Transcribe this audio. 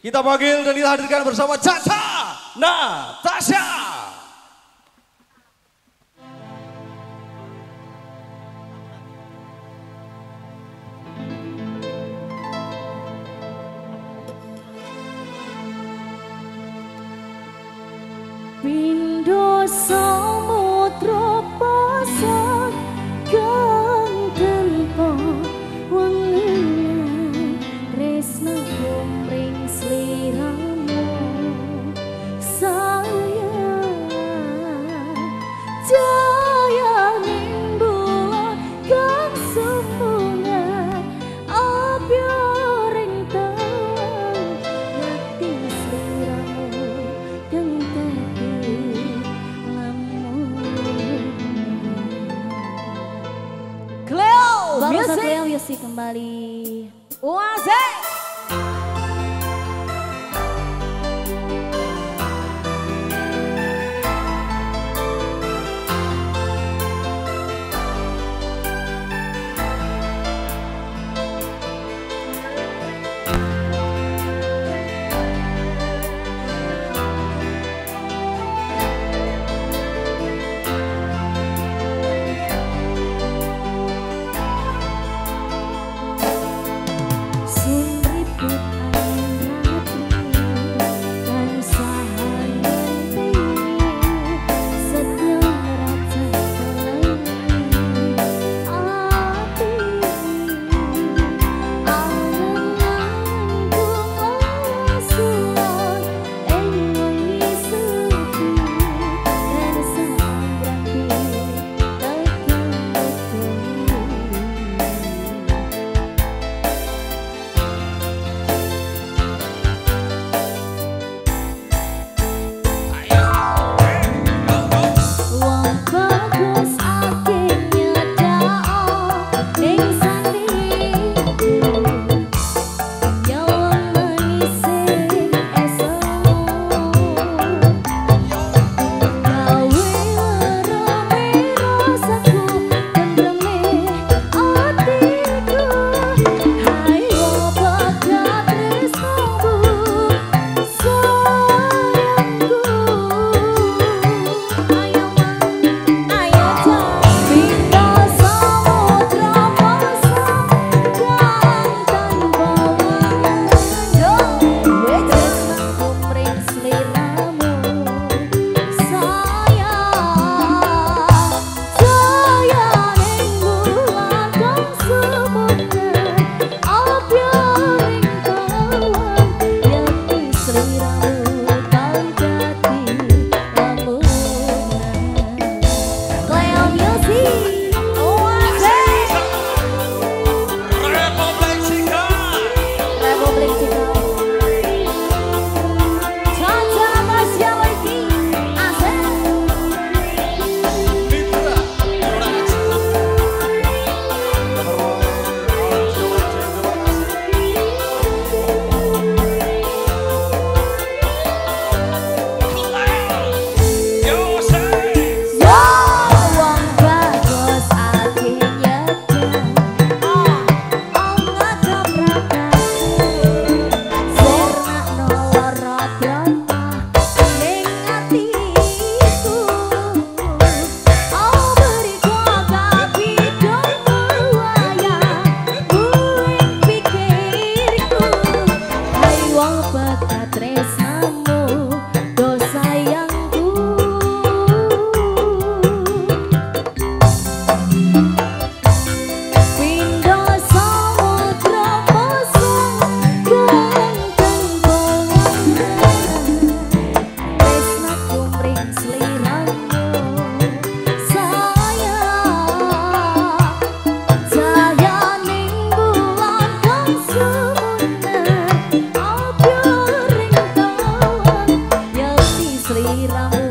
Kita panggil dan dihadirkan bersama Caca Natasha. Windows. Music. Rosa Clelia kembali. Wazik. Salam